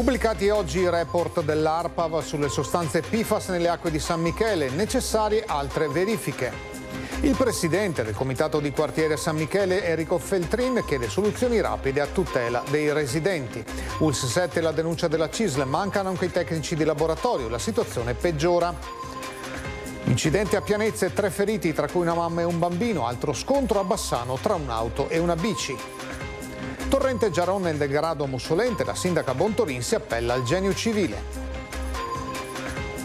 Pubblicati oggi i report dell'ARPAV sulle sostanze PFAS nelle acque di San Michele, necessarie altre verifiche. Il presidente del comitato di quartiere San Michele, Enrico Feltrin, chiede soluzioni rapide a tutela dei residenti. ULS 7 la denuncia della CISL, mancano anche i tecnici di laboratorio, la situazione peggiora. Incidente a Pianezze, tre feriti, tra cui una mamma e un bambino, altro scontro a Bassano tra un'auto e una bici. Torrente Giaron nel degrado mussolente, la sindaca Bontorin si appella al genio civile.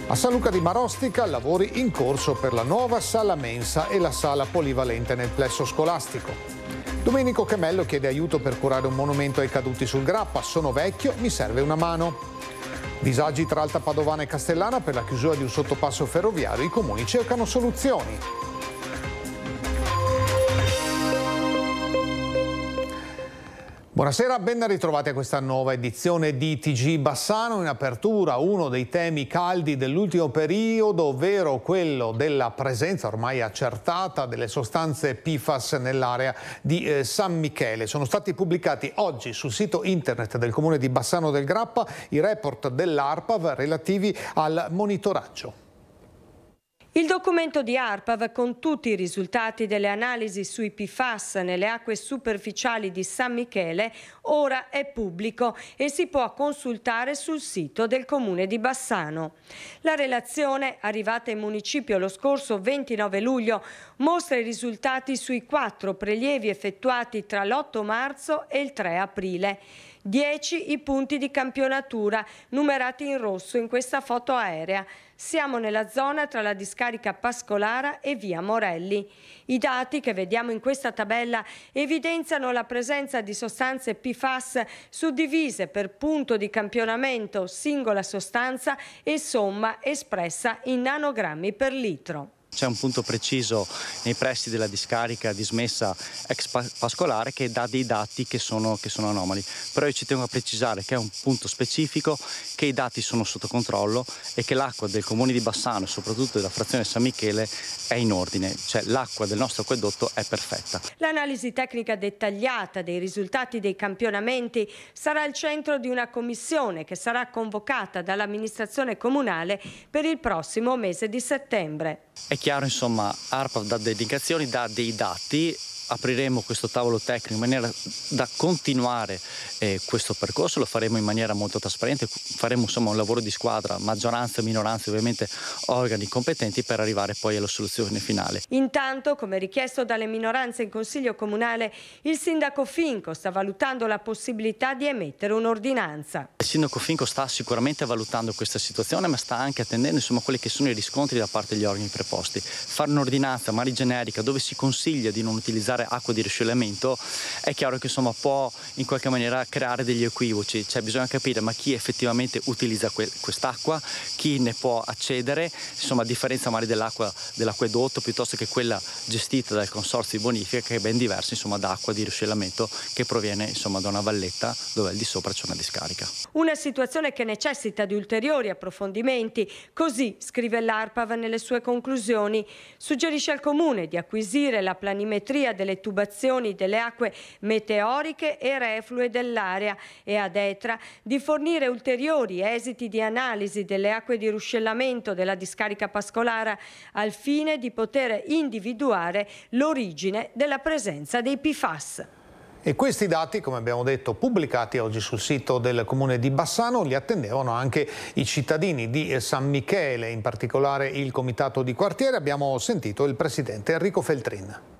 A San Luca di Marostica lavori in corso per la nuova sala mensa e la sala polivalente nel plesso scolastico. Domenico Chemello chiede aiuto per curare un monumento ai caduti sul Grappa. Sono vecchio, mi serve una mano. Disagi tra Alta Padovana e Castellana per la chiusura di un sottopasso ferroviario. I comuni cercano soluzioni. Buonasera, ben ritrovati a questa nuova edizione di TG Bassano. In apertura uno dei temi caldi dell'ultimo periodo, ovvero quello della presenza ormai accertata delle sostanze PFAS nell'area di eh, San Michele. Sono stati pubblicati oggi sul sito internet del comune di Bassano del Grappa i report dell'ARPAV relativi al monitoraggio. Il documento di ARPAV con tutti i risultati delle analisi sui PFAS nelle acque superficiali di San Michele ora è pubblico e si può consultare sul sito del comune di Bassano. La relazione, arrivata in municipio lo scorso 29 luglio, mostra i risultati sui quattro prelievi effettuati tra l'8 marzo e il 3 aprile. 10 i punti di campionatura numerati in rosso in questa foto aerea. Siamo nella zona tra la discarica Pascolara e via Morelli. I dati che vediamo in questa tabella evidenziano la presenza di sostanze PFAS suddivise per punto di campionamento, singola sostanza e somma espressa in nanogrammi per litro. C'è un punto preciso nei pressi della discarica dismessa ex pascolare che dà dei dati che sono, che sono anomali. Però io ci tengo a precisare che è un punto specifico, che i dati sono sotto controllo e che l'acqua del comune di Bassano, soprattutto della frazione San Michele, è in ordine, cioè l'acqua del nostro acquedotto è perfetta. L'analisi tecnica dettagliata dei risultati dei campionamenti sarà al centro di una commissione che sarà convocata dall'amministrazione comunale per il prossimo mese di settembre. È chiaro, insomma, ARPA dà delle indicazioni, dà dei dati apriremo questo tavolo tecnico in maniera da continuare eh, questo percorso, lo faremo in maniera molto trasparente, faremo insomma un lavoro di squadra, maggioranza e minoranza ovviamente organi competenti per arrivare poi alla soluzione finale. Intanto, come richiesto dalle minoranze in Consiglio Comunale, il sindaco Finco sta valutando la possibilità di emettere un'ordinanza. Il sindaco Finco sta sicuramente valutando questa situazione, ma sta anche attendendo insomma, quelli che sono i riscontri da parte degli organi preposti. Fare un'ordinanza magari generica dove si consiglia di non utilizzare utilizzare acqua di riscioglimento è chiaro che insomma può in qualche maniera creare degli equivoci, cioè bisogna capire ma chi effettivamente utilizza que quest'acqua, chi ne può accedere, insomma a differenza magari dell'acqua dell'acquedotto piuttosto che quella gestita dal consorzio di bonifica che è ben diversa insomma da acqua di riscioglimento che proviene insomma da una valletta dove al di sopra c'è una discarica. Una situazione che necessita di ulteriori approfondimenti, così scrive l'ARPAV nelle sue conclusioni, suggerisce al Comune di acquisire la planimetria del delle tubazioni delle acque meteoriche e reflue dell'area e ad ETRA di fornire ulteriori esiti di analisi delle acque di ruscellamento della discarica Pascolara al fine di poter individuare l'origine della presenza dei PFAS. E questi dati, come abbiamo detto, pubblicati oggi sul sito del comune di Bassano, li attendevano anche i cittadini di San Michele, in particolare il comitato di quartiere. Abbiamo sentito il presidente Enrico Feltrin.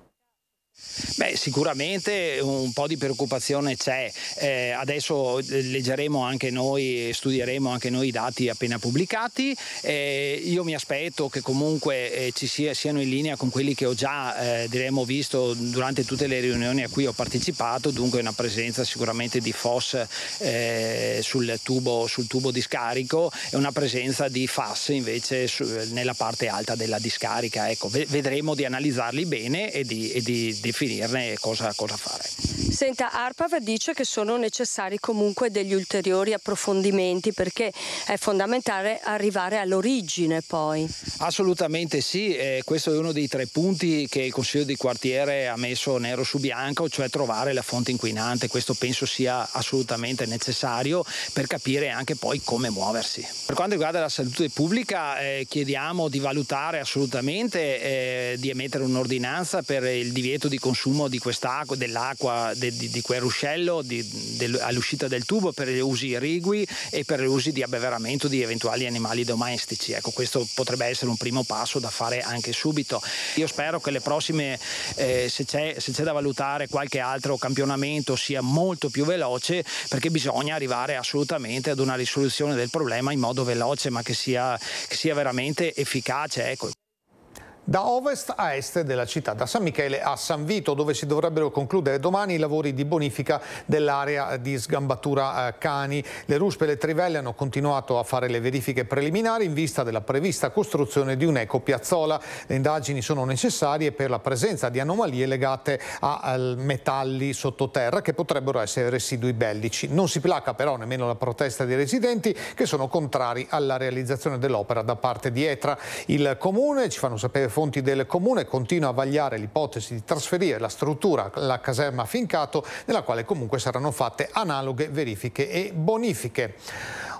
Beh, sicuramente un po' di preoccupazione c'è. Eh, adesso leggeremo anche noi, studieremo anche noi i dati appena pubblicati. Eh, io mi aspetto che comunque eh, ci sia, siano in linea con quelli che ho già eh, diremo visto durante tutte le riunioni a cui ho partecipato, dunque una presenza sicuramente di FOS eh, sul tubo, sul, tubo, di scarico e una presenza di FAS invece su, nella parte alta della discarica. Ecco, vedremo di analizzarli bene e di, e di definirne cosa, cosa fare. Senta, ARPAV dice che sono necessari comunque degli ulteriori approfondimenti perché è fondamentale arrivare all'origine poi. Assolutamente sì, eh, questo è uno dei tre punti che il Consiglio di quartiere ha messo nero su bianco, cioè trovare la fonte inquinante. Questo penso sia assolutamente necessario per capire anche poi come muoversi. Per quanto riguarda la salute pubblica eh, chiediamo di valutare assolutamente eh, di emettere un'ordinanza per il divieto di consumo di quest'acqua, dell'acqua de, di, di, quel ruscello di, del, all'uscita del tubo per gli usi irrigui e per gli usi di abbeveramento di eventuali animali domestici. Ecco, questo potrebbe essere un primo passo da fare anche subito. Io spero che le prossime, eh, se, c'è, se c'è da valutare qualche altro campionamento, sia molto più veloce perché bisogna arrivare assolutamente ad una risoluzione del problema in modo veloce ma che sia, che sia veramente efficace. Ecco da ovest a est della città, da San Michele a San Vito, dove si dovrebbero concludere domani i lavori di bonifica dell'area di sgambatura eh, Cani. Le ruspe e le trivelle hanno continuato a fare le verifiche preliminari in vista della prevista costruzione di un'eco piazzola. Le indagini sono necessarie per la presenza di anomalie legate a metalli sottoterra che potrebbero essere residui bellici. Non si placa però nemmeno la protesta dei residenti che sono contrari alla realizzazione dell'opera da parte di Etra. Il comune, ci fanno sapere fonti del comune continua a vagliare l'ipotesi di trasferire la struttura alla caserma Fincato nella quale comunque saranno fatte analoghe verifiche e bonifiche.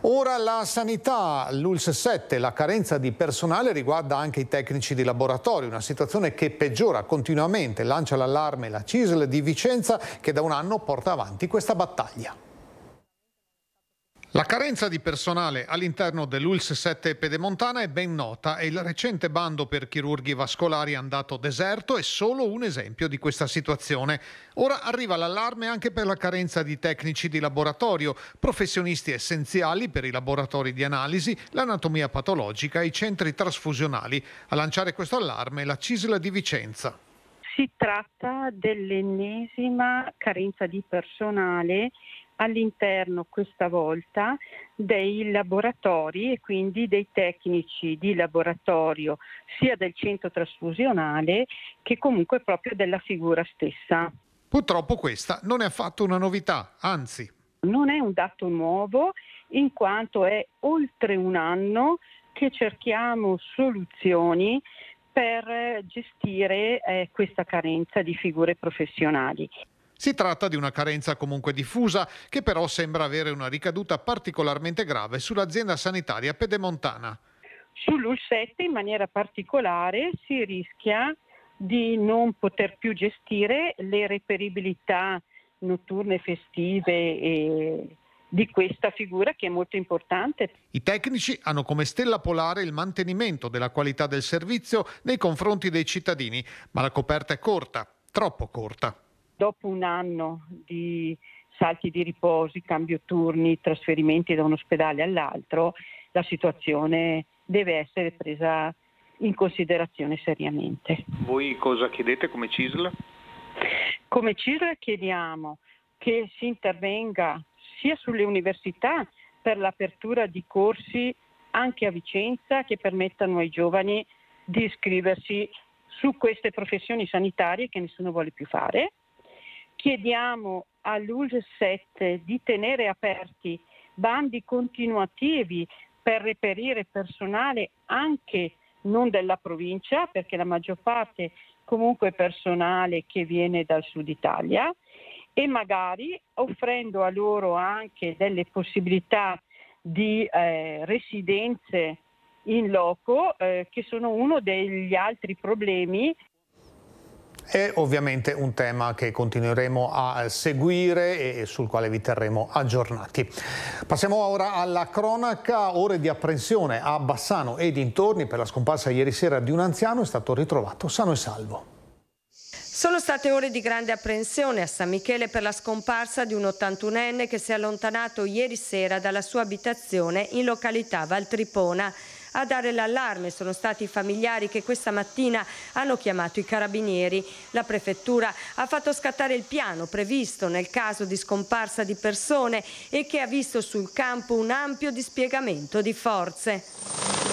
Ora la sanità, l'ULS 7, la carenza di personale riguarda anche i tecnici di laboratorio, una situazione che peggiora continuamente, lancia l'allarme la CISL di Vicenza che da un anno porta avanti questa battaglia. La carenza di personale all'interno dell'ULS 7 Pedemontana è ben nota e il recente bando per chirurghi vascolari andato deserto è solo un esempio di questa situazione. Ora arriva l'allarme anche per la carenza di tecnici di laboratorio, professionisti essenziali per i laboratori di analisi, l'anatomia patologica e i centri trasfusionali. A lanciare questo allarme la CISL di Vicenza. Si tratta dell'ennesima carenza di personale all'interno questa volta dei laboratori e quindi dei tecnici di laboratorio sia del centro trasfusionale che comunque proprio della figura stessa. Purtroppo questa non è affatto una novità, anzi. Non è un dato nuovo in quanto è oltre un anno che cerchiamo soluzioni per gestire eh, questa carenza di figure professionali. Si tratta di una carenza comunque diffusa che però sembra avere una ricaduta particolarmente grave sull'azienda sanitaria pedemontana. Sull'UL7 in maniera particolare si rischia di non poter più gestire le reperibilità notturne, festive e di questa figura che è molto importante. I tecnici hanno come stella polare il mantenimento della qualità del servizio nei confronti dei cittadini, ma la coperta è corta, troppo corta dopo un anno di salti di riposi, cambio turni, trasferimenti da un ospedale all'altro, la situazione deve essere presa in considerazione seriamente. Voi cosa chiedete come CISL? Come CISL chiediamo che si intervenga sia sulle università per l'apertura di corsi anche a Vicenza che permettano ai giovani di iscriversi su queste professioni sanitarie che nessuno vuole più fare chiediamo all'ULS 7 di tenere aperti bandi continuativi per reperire personale anche non della provincia, perché la maggior parte comunque personale che viene dal sud Italia e magari offrendo a loro anche delle possibilità di eh, residenze in loco eh, che sono uno degli altri problemi è ovviamente un tema che continueremo a seguire e sul quale vi terremo aggiornati. Passiamo ora alla cronaca, ore di apprensione a Bassano e dintorni per la scomparsa ieri sera di un anziano è stato ritrovato sano e salvo. Sono state ore di grande apprensione a San Michele per la scomparsa di un 81enne che si è allontanato ieri sera dalla sua abitazione in località Valtripona. A dare l'allarme sono stati i familiari che questa mattina hanno chiamato i carabinieri. La prefettura ha fatto scattare il piano previsto nel caso di scomparsa di persone e che ha visto sul campo un ampio dispiegamento di forze.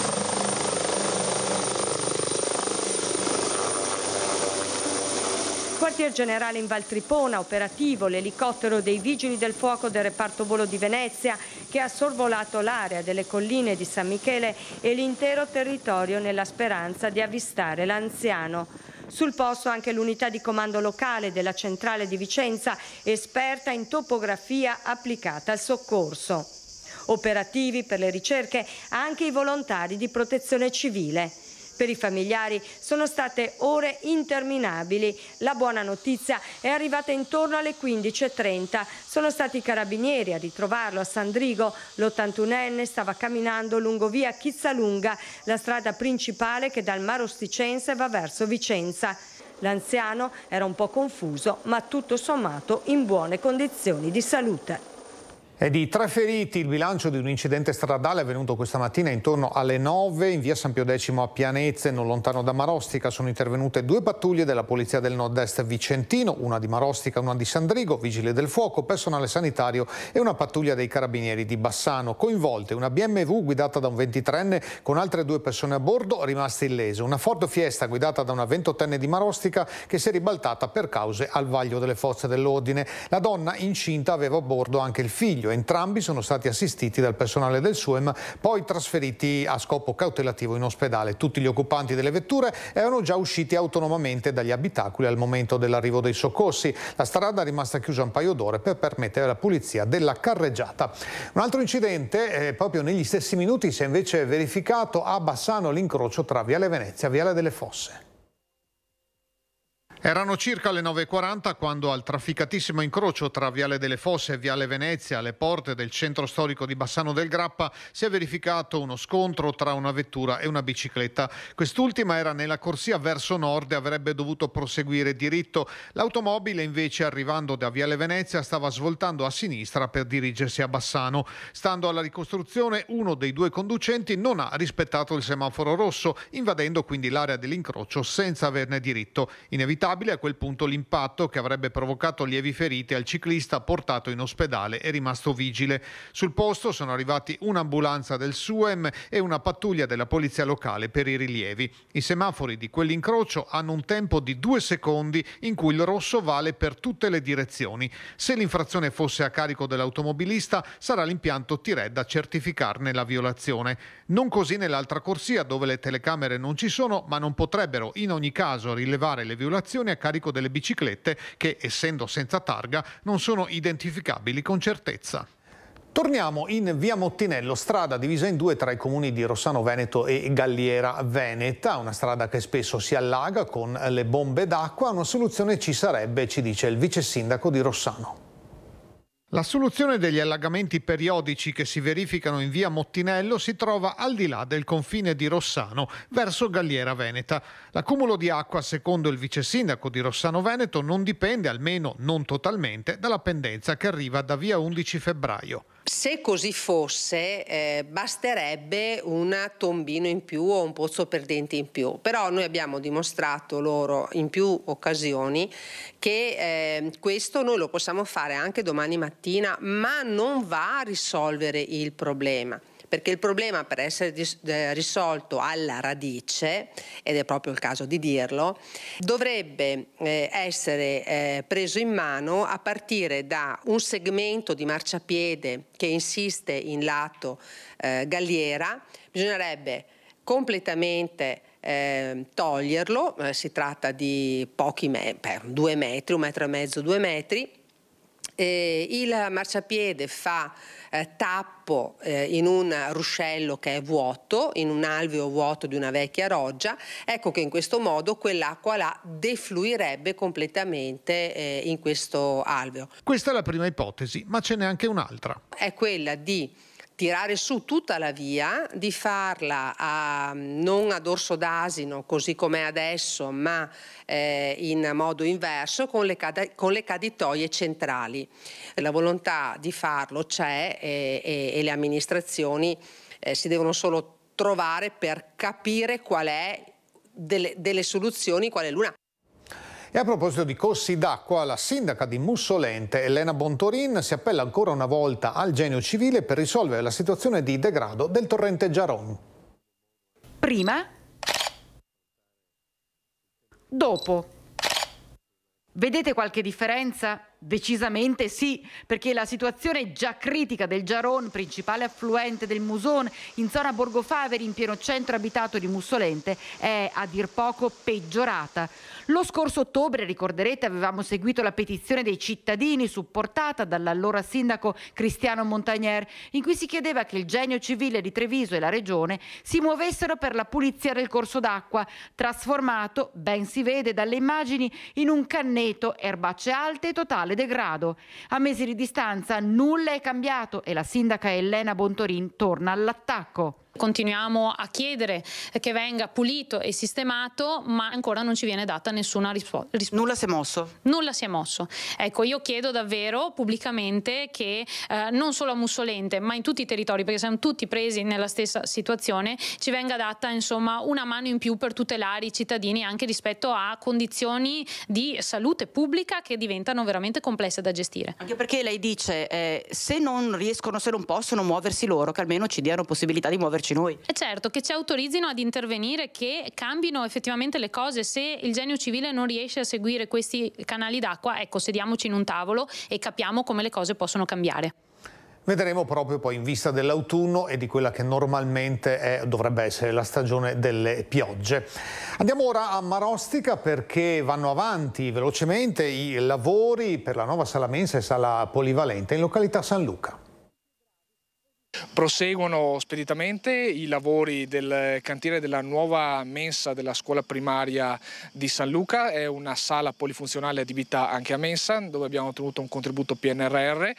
Quartier generale in Valtripona, operativo l'elicottero dei vigili del fuoco del reparto volo di Venezia che ha sorvolato l'area delle colline di San Michele e l'intero territorio nella speranza di avvistare l'anziano. Sul posto anche l'unità di comando locale della centrale di Vicenza, esperta in topografia applicata al soccorso. Operativi per le ricerche anche i volontari di protezione civile. Per i familiari sono state ore interminabili. La buona notizia è arrivata intorno alle 15.30. Sono stati i carabinieri a ritrovarlo a Sandrigo. L'81enne stava camminando lungo via Chizzalunga, la strada principale che dal Marosticense va verso Vicenza. L'anziano era un po' confuso, ma tutto sommato in buone condizioni di salute. È di tre feriti il bilancio di un incidente stradale avvenuto questa mattina intorno alle 9 in via San Pio X a Pianezze, non lontano da Marostica. Sono intervenute due pattuglie della Polizia del Nord-Est Vicentino, una di Marostica e una di Sandrigo, vigile del fuoco, personale sanitario e una pattuglia dei carabinieri di Bassano. Coinvolte una BMW guidata da un 23enne con altre due persone a bordo rimaste illese. Una Ford Fiesta guidata da una 28enne di Marostica che si è ribaltata per cause al vaglio delle forze dell'ordine. La donna incinta aveva a bordo anche il figlio Entrambi sono stati assistiti dal personale del SUEM, poi trasferiti a scopo cautelativo in ospedale. Tutti gli occupanti delle vetture erano già usciti autonomamente dagli abitacoli al momento dell'arrivo dei soccorsi. La strada è rimasta chiusa un paio d'ore per permettere alla pulizia della carreggiata. Un altro incidente, eh, proprio negli stessi minuti, si è invece verificato a Bassano l'incrocio tra Viale Venezia e Viale delle Fosse. Erano circa le 9.40 quando al trafficatissimo incrocio tra Viale delle Fosse e Viale Venezia, alle porte del centro storico di Bassano del Grappa, si è verificato uno scontro tra una vettura e una bicicletta. Quest'ultima era nella corsia verso nord e avrebbe dovuto proseguire diritto. L'automobile invece, arrivando da Viale Venezia, stava svoltando a sinistra per dirigersi a Bassano. Stando alla ricostruzione, uno dei due conducenti non ha rispettato il semaforo rosso, invadendo quindi l'area dell'incrocio senza averne diritto. Inevitabile Inevitabile a quel punto l'impatto che avrebbe provocato lievi ferite al ciclista portato in ospedale e rimasto vigile. Sul posto sono arrivati un'ambulanza del SUEM e una pattuglia della polizia locale per i rilievi. I semafori di quell'incrocio hanno un tempo di due secondi in cui il rosso vale per tutte le direzioni. Se l'infrazione fosse a carico dell'automobilista sarà l'impianto Tired a certificarne la violazione. Non così nell'altra corsia dove le telecamere non ci sono ma non potrebbero in ogni caso rilevare le violazioni a carico delle biciclette che, essendo senza targa, non sono identificabili con certezza. Torniamo in via Mottinello, strada divisa in due tra i comuni di Rossano Veneto e Galliera Veneta, una strada che spesso si allaga con le bombe d'acqua. Una soluzione ci sarebbe, ci dice il vice sindaco di Rossano. La soluzione degli allagamenti periodici che si verificano in via Mottinello si trova al di là del confine di Rossano, verso Galliera Veneta. L'accumulo di acqua, secondo il vice sindaco di Rossano Veneto, non dipende, almeno non totalmente, dalla pendenza che arriva da via 11 febbraio. Se così fosse, eh, basterebbe un tombino in più o un pozzo perdente in più, però noi abbiamo dimostrato loro in più occasioni che eh, questo noi lo possiamo fare anche domani mattina, ma non va a risolvere il problema perché il problema per essere eh, risolto alla radice, ed è proprio il caso di dirlo, dovrebbe eh, essere eh, preso in mano a partire da un segmento di marciapiede che insiste in lato Galliera, bisognerebbe completamente eh, toglierlo, eh, si tratta di pochi metri, due metri, un metro e mezzo, due metri. Eh, il marciapiede fa eh, tappo eh, in un ruscello che è vuoto, in un alveo vuoto di una vecchia roggia, ecco che in questo modo quell'acqua là defluirebbe completamente eh, in questo alveo. Questa è la prima ipotesi, ma ce n'è anche un'altra. È quella di tirare su tutta la via, di farla a, non a dorso d'asino così come adesso, ma eh, in modo inverso con le, con le, caditoie centrali. La volontà di farlo c'è e, e, e le amministrazioni eh, si devono solo trovare per capire qual è delle, delle soluzioni, qual è l'una. E a proposito di corsi d'acqua, la sindaca di Mussolente, Elena Bontorin, si appella ancora una volta al genio civile per risolvere la situazione di degrado del torrente Giaron. Prima. Dopo. Vedete qualche differenza? Decisamente sì, perché la situazione già critica del Giaron, principale affluente del Musone, in zona Borgofaveri, in pieno centro abitato di Mussolente, è a dir poco peggiorata. Lo scorso ottobre, ricorderete, avevamo seguito la petizione dei cittadini supportata dall'allora sindaco Cristiano Montagnier, in cui si chiedeva che il genio civile di Treviso e la regione si muovessero per la pulizia del corso d'acqua, trasformato, ben si vede dalle immagini, in un canneto, erbacce alte e totale degrado. A mesi di distanza nulla è cambiato e la sindaca Elena Bontorin torna all'attacco. Continuiamo a chiedere che venga pulito e sistemato, ma ancora non ci viene data nessuna risposta. Nulla si è mosso? Nulla si è mosso. Ecco, io chiedo davvero pubblicamente che eh, non solo a Mussolente, ma in tutti i territori, perché siamo tutti presi nella stessa situazione, ci venga data insomma una mano in più per tutelare i cittadini anche rispetto a condizioni di salute pubblica che diventano veramente complesse da gestire. Anche perché lei dice eh, se non riescono, se non possono muoversi loro, che almeno ci diano possibilità di muoversi muoverci noi. E certo, che ci autorizzino ad intervenire, che cambino effettivamente le cose. Se il genio civile non riesce a seguire questi canali d'acqua, ecco, sediamoci in un tavolo e capiamo come le cose possono cambiare. Vedremo proprio poi in vista dell'autunno e di quella che normalmente è, dovrebbe essere la stagione delle piogge. Andiamo ora a Marostica perché vanno avanti velocemente i lavori per la nuova sala mensa e sala polivalente in località San Luca. Proseguono speditamente i lavori del cantiere della nuova mensa della scuola primaria di San Luca, è una sala polifunzionale adibita anche a mensa dove abbiamo ottenuto un contributo PNRR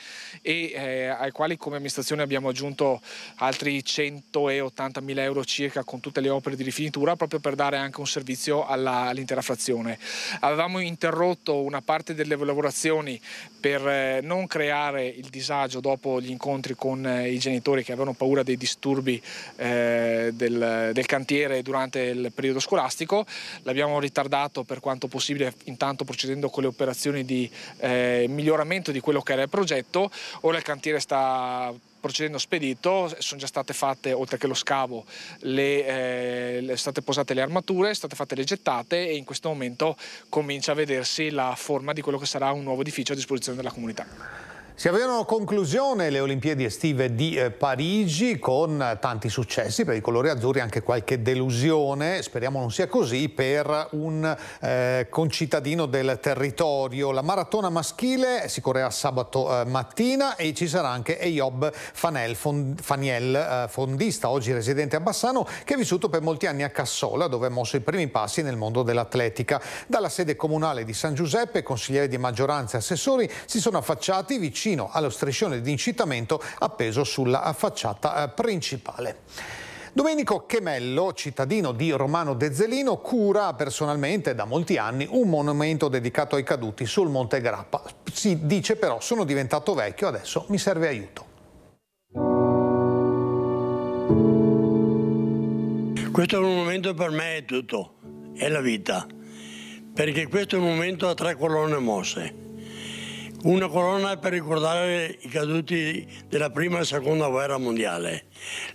e eh, ai quali come amministrazione abbiamo aggiunto altri 180 mila euro circa con tutte le opere di rifinitura proprio per dare anche un servizio all'intera frazione. Avevamo interrotto una parte delle lavorazioni per eh, non creare il disagio dopo gli incontri con eh, i genitori genitori che avevano paura dei disturbi eh, del, del, cantiere durante il periodo scolastico. L'abbiamo ritardato per quanto possibile, intanto procedendo con le operazioni di eh, miglioramento di quello che era il progetto. Ora il cantiere sta procedendo spedito, sono già state fatte, oltre che lo scavo, le, eh, le state posate le armature, state fatte le gettate e in questo momento comincia a vedersi la forma di quello che sarà un nuovo edificio a disposizione della comunità. Si avviano a conclusione le Olimpiadi estive di eh, Parigi con tanti successi per i colori azzurri, anche qualche delusione, speriamo non sia così, per un eh, concittadino del territorio. La maratona maschile si correrà sabato eh, mattina e ci sarà anche Eyob Fanel, fond, Faniel, eh, fondista, oggi residente a Bassano, che ha vissuto per molti anni a Cassola, dove ha mosso i primi passi nel mondo dell'atletica. Dalla sede comunale di San Giuseppe, consiglieri di maggioranza e assessori si sono affacciati vicino vicino allo striscione di incitamento appeso sulla facciata eh, principale. Domenico Chemello, cittadino di Romano Dezzelino, cura personalmente da molti anni un monumento dedicato ai caduti sul Monte Grappa. Si dice però sono diventato vecchio, adesso mi serve aiuto. Questo monumento per me è tutto, è la vita, perché questo monumento ha tre colonne mosse una colonna per ricordare i caduti della prima e seconda guerra mondiale.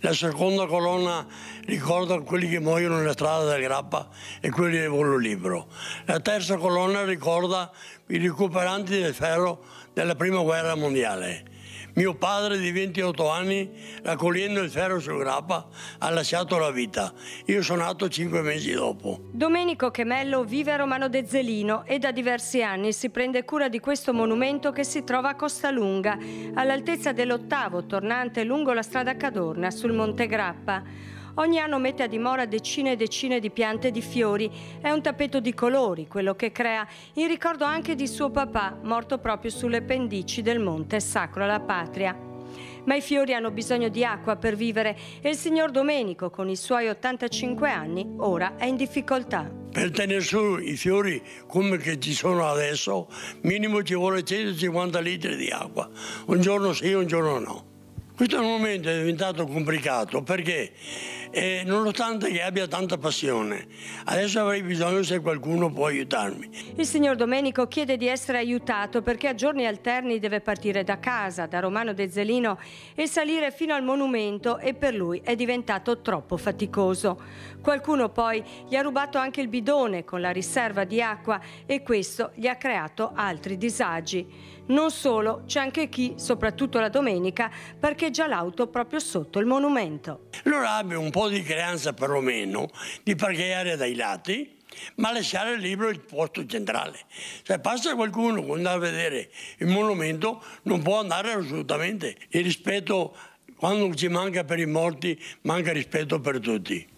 La seconda colonna ricorda quelli che muoiono nella strada del Grappa e quelli del volo libero. La terza colonna ricorda i recuperanti del ferro della prima guerra mondiale. Mio padre di 28 anni, raccogliendo il ferro sul grappa, ha lasciato la vita. Io sono nato cinque mesi dopo. Domenico Chemello vive a Romano Dezzelino e da diversi anni si prende cura di questo monumento che si trova a Costa Lunga, all'altezza dell'ottavo tornante lungo la strada Cadorna sul Monte Grappa. Ogni anno mette a dimora decine e decine di piante di fiori. È un tappeto di colori, quello che crea in ricordo anche di suo papà, morto proprio sulle pendici del Monte Sacro alla Patria. Ma i fiori hanno bisogno di acqua per vivere e il signor Domenico, con i suoi 85 anni, ora è in difficoltà. Per tenere su i fiori come che ci sono adesso, minimo ci vuole 150 litri di acqua. Un giorno sì, un giorno no. Questo momento è diventato complicato perché e nonostante che abbia tanta passione. Adesso avrei bisogno se qualcuno può aiutarmi. Il signor Domenico chiede di essere aiutato perché a giorni alterni deve partire da casa, da Romano De Zelino e salire fino al monumento e per lui è diventato troppo faticoso. Qualcuno poi gli ha rubato anche il bidone con la riserva di acqua e questo gli ha creato altri disagi. Non solo, c'è anche chi, soprattutto la domenica, parcheggia l'auto proprio sotto il monumento. Allora abbia un po' di creanza perlomeno di parcheggiare dai lati, ma lasciare libero il posto centrale. Se passa qualcuno che andare a vedere il monumento, non può andare assolutamente. Il rispetto, quando ci manca per i morti, manca rispetto per tutti.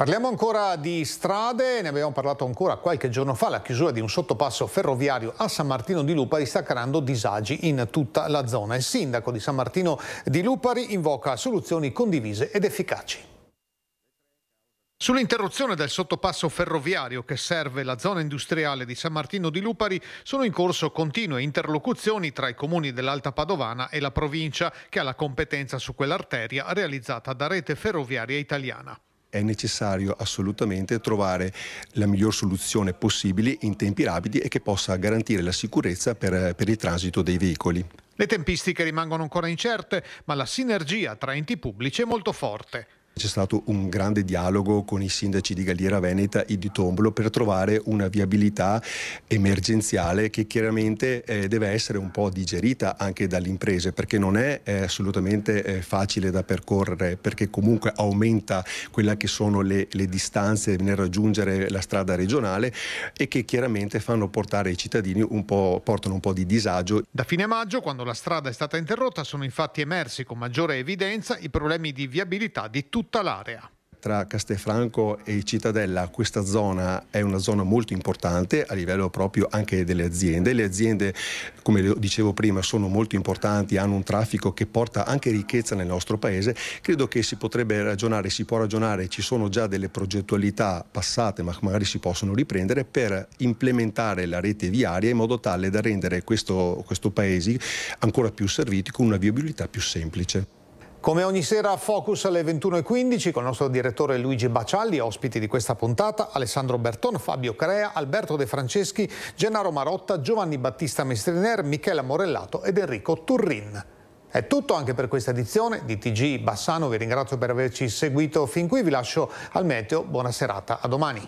Parliamo ancora di strade, ne abbiamo parlato ancora qualche giorno fa, la chiusura di un sottopasso ferroviario a San Martino di Lupari sta creando disagi in tutta la zona. Il sindaco di San Martino di Lupari invoca soluzioni condivise ed efficaci. Sull'interruzione del sottopasso ferroviario che serve la zona industriale di San Martino di Lupari sono in corso continue interlocuzioni tra i comuni dell'Alta Padovana e la provincia che ha la competenza su quell'arteria realizzata da Rete Ferroviaria Italiana è necessario assolutamente trovare la miglior soluzione possibile in tempi rapidi e che possa garantire la sicurezza per, per il transito dei veicoli. Le tempistiche rimangono ancora incerte, ma la sinergia tra enti pubblici è molto forte. C'è stato un grande dialogo con i sindaci di Galliera Veneta e di Tombolo per trovare una viabilità emergenziale che chiaramente eh, deve essere un po' digerita anche dalle imprese perché non è eh, assolutamente eh, facile da percorrere perché comunque aumenta quelle che sono le, le distanze nel raggiungere la strada regionale e che chiaramente fanno portare i cittadini un po', portano un po' di disagio. Da fine maggio, quando la strada è stata interrotta, sono infatti emersi con maggiore evidenza i problemi di viabilità di tutti tutta l'area tra Castelfranco e Cittadella questa zona è una zona molto importante a livello proprio anche delle aziende. Le aziende, come dicevo prima, sono molto importanti, hanno un traffico che porta anche ricchezza nel nostro paese. Credo che si potrebbe ragionare, si può ragionare, ci sono già delle progettualità passate ma magari si possono riprendere per implementare la rete viaria in modo tale da rendere questo, questo paese ancora più serviti con una viabilità più semplice. Come ogni sera a Focus alle 21.15 con il nostro direttore Luigi Bacialli, ospiti di questa puntata, Alessandro Berton, Fabio Crea, Alberto De Franceschi, Gennaro Marotta, Giovanni Battista Mestriner, Michela Morellato ed Enrico Turrin. È tutto anche per questa edizione di TG Bassano, vi ringrazio per averci seguito fin qui, vi lascio al meteo, buona serata, a domani.